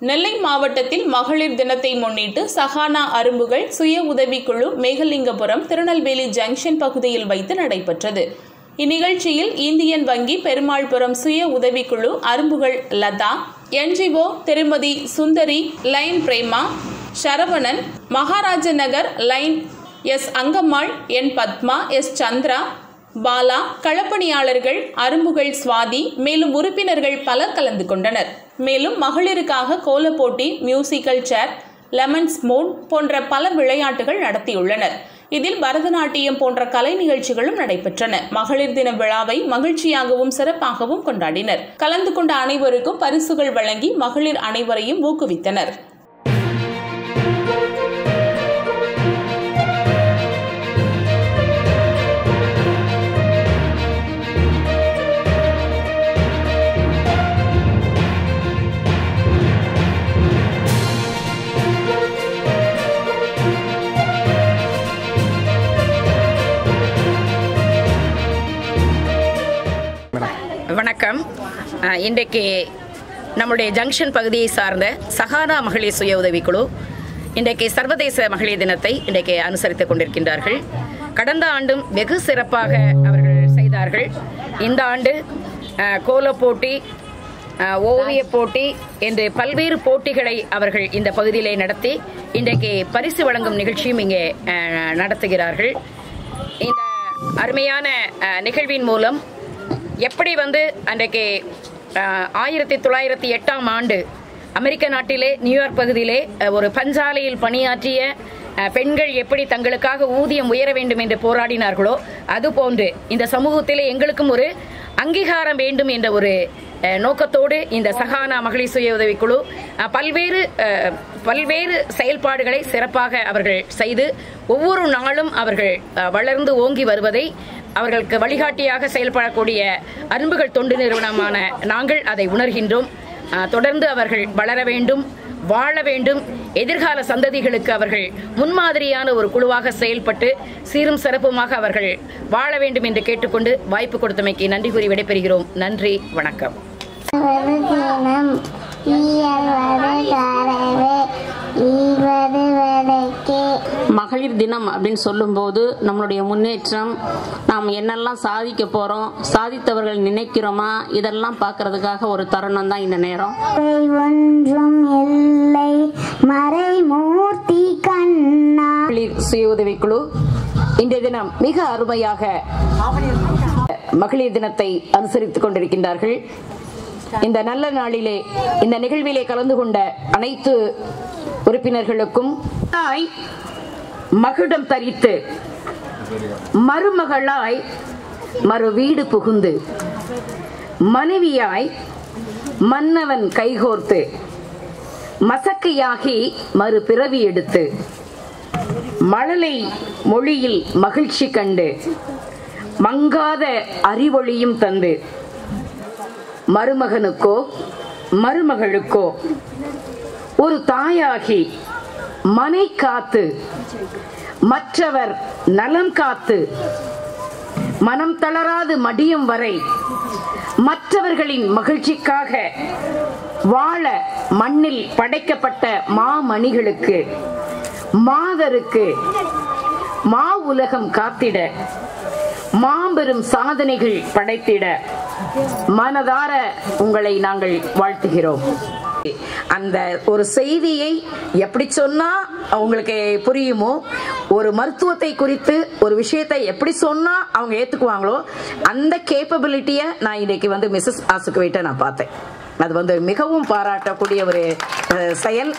நெல்லை மாவட்டத்தில் மகளிர் தினத்தை முன்னிட்டு சஹானா அரும்புகள் சுய உதவிக்குழு மேகலிங்கபுரம் திருநெல்வேலி ஜங்ஷன் பகுதியில் வைத்து நடைபெற்றது. இந்நிகழ்ச்சியில் இந்தியன் வங்கி பெருமாள்புரம் சுய உதவிக்குழு அரும்புகள் லதா என்ஜிஓ திருமதி Sundari line Prema Saravanan Maharaja Nagar line S Angammal N Padma S Chandra Bala களப்பணியாளர்கள் அரும்புகள் சுவாதி மேலும் உறுப்பினர்கள் பலர் கலந்து கொண்டனர். மேலும் மகளிருக்காக கோலப்போட்டி மியூசிக்கல் சேர் லெமன் ஸ்மூன் போன்ற பல விளையாட்டுகள் நடத்தியுள்ளனர். இதில் பரதநாட்டியம் போன்ற கலை நிகழ்ச்சிகளும் நடைபெற்றன. மகளிர் தின விழாவை மகிழ்ச்சியாகவும் சிறப்பாகவும் கொண்டாடினர். கலந்து கொண்ட அனைவருக்கும் பரிசுகள் வழங்கி மகளிர் அனைவரையும் ஊக்குவித்தனர். வணக்கம். இன்றைக்கு நம்முடைய ஜங்ஷன் பகுதியை சார்ந்த சகானா மகளிர் சுய உதவிக்குழு இன்றைக்கு சர்வதேச மகளிர் தினத்தை இன்றைக்கு அனுசரித்துக் கொண்டிருக்கின்றார்கள். கடந்த ஆண்டும் வெகு சிறப்பாக அவர்கள் செய்தார்கள். இந்த ஆண்டு கோல கோலப் போட்டி ஓவிய ஓவியப் போட்டி என்று பல்வேறு போட்டிகளை அவர்கள் இந்த பகுதியிலே நடத்தி இன்றைக்கு பரிசு வழங்கும் நிகழ்ச்சியும் இங்கே நடத்துகிறார்கள். இந்த அருமையான நிகழ்வின் மூலம் எப்படி வந்து அன்றைக்கு ஆயிரத்தி தொள்ளாயிரத்தி எட்டாம் ஆண்டு அமெரிக்க நாட்டிலே நியூயார்க் பகுதியிலே ஒரு பஞ்சாலையில் பணியாற்றிய பெண்கள் எப்படி தங்களுக்காக ஊதியம் உயர வேண்டும் என்று போராடினார்களோ அதுபோன்று இந்த சமூகத்திலே எங்களுக்கும் ஒரு அங்கீகாரம் வேண்டும் என்ற ஒரு நோக்கத்தோடு இந்த சகானா மகளிர் சுய உதவிக்குழு பல்வேறு பல்வேறு செயல்பாடுகளை சிறப்பாக அவர்கள் செய்து ஒவ்வொரு நாளும் அவர்கள் வளர்ந்து ஓங்கி வருவதை அவர்களுக்கு வழிகாட்டியாக செயல்படக்கூடிய அன்புகள் தொண்டு நிறுவனமான நாங்கள் அதை உணர்கின்றோம். தொடர்ந்து அவர்கள் வளர வேண்டும் வாழ வேண்டும். எதிர்கால சந்ததிகளுக்கு அவர்கள் முன்மாதிரியான ஒரு குழுவாக செயல்பட்டு சீரும் சிறப்புமாக அவர்கள் வாழ வேண்டும் என்று கேட்டுக்கொண்டு வாய்ப்பு கொடுத்தமைக்கு நன்றி கூறி விடைபெறுகிறோம். நன்றி வணக்கம். மகளிர் தினம் அப்படின்னு சொல்லும்போது நம்மளுடைய முன்னேற்றம் நாம் என்னெல்லாம் சாதிக்க போகிறோம் சாதித்தவர்கள் நினைக்கிறோமா இதெல்லாம் பார்க்கறதுக்காக ஒரு தருணம் தான் இந்த நேரம். ஒன்றும் இல்லை. மறைமூர்த்தி கண்ணா. சுய உதவிக்குழு இன்றைய தினம் மிக அருமையாக மகளிர் தினத்தை அனுசரித்துக் கொண்டிருக்கின்றார்கள். இந்த நல்ல நாளிலே இந்த நிகழ்விலே கலந்து கொண்ட அனைத்து உறுப்பினர்களுக்கும் தாய் மகுடம் தரித்து மருமகளாய் மறு வீடு புகுந்து மனைவியாய் மன்னவன் கைகோர்த்து மசக்கையாகி மறு பிறவி எடுத்து மழலை மொழியில் மகிழ்ச்சி கண்டு மங்காத அறிவொளியும் தந்து மருமகனுக்கோ மருமகளுக்கோ ஒரு தாயாகி மனை காத்து மற்றவர் நலம் காத்து மனம் தளராது மடியும் வரை மற்றவர்களின் மகிழ்ச்சிக்காக வாழ மண்ணில் படைக்கப்பட்ட மாமணிகளுக்கு மாதருக்கு மா உலகம் காத்திட மாபெரும் சாதனைகள் படைத்திட. மனதார உங்களை நாங்கள் வாழ்த்துகிறோம். அந்த ஒரு செய்தியை எப்படி சொன்னா அவங்களுக்கு புரியுமோ ஒரு மருத்துவத்தை குறித்து ஒரு விஷயத்தை எப்படி சொன்னா அவங்க ஏத்துக்குவாங்களோ அந்த கேப்பபிலிட்டியை நான் இன்னைக்கு வந்து மிஸ்ஸஸ் ஆசுக்கு நான் பார்த்தேன். அது வந்து மிகவும் பாராட்டக்கூடிய ஒரு செயல்.